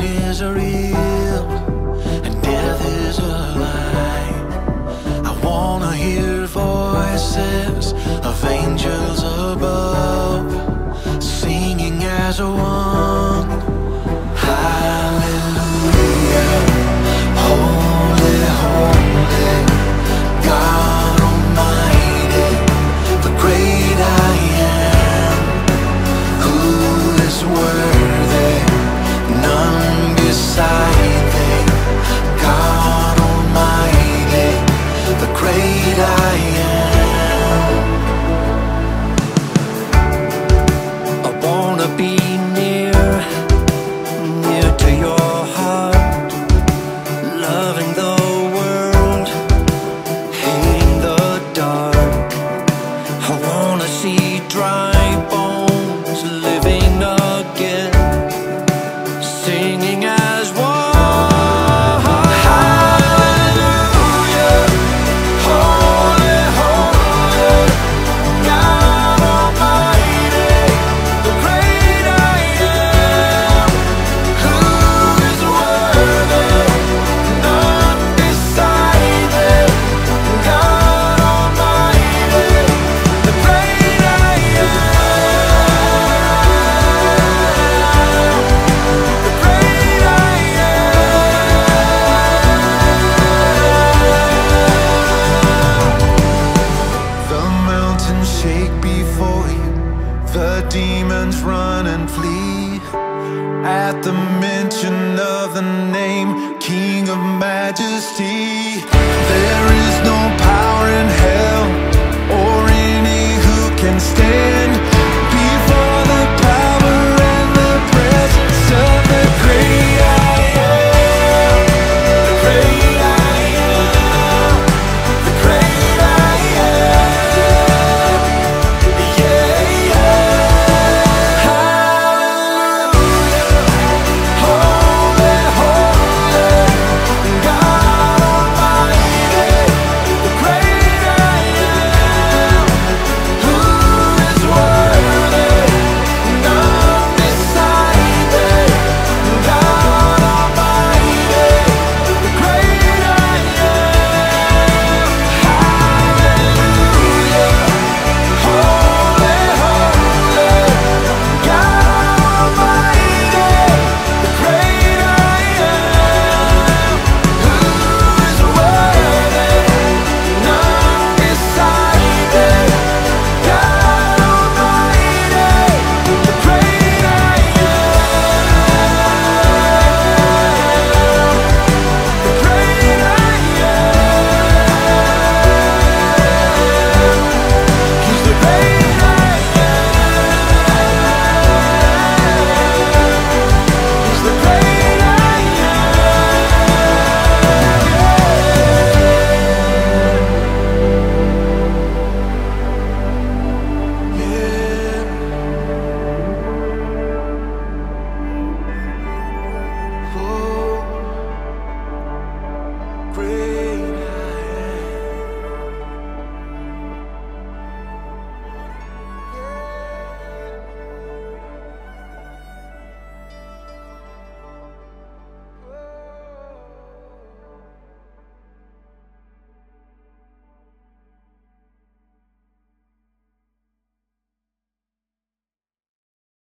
is real and death is a lie. be demons run and flee at the mention of the name King of Majesty.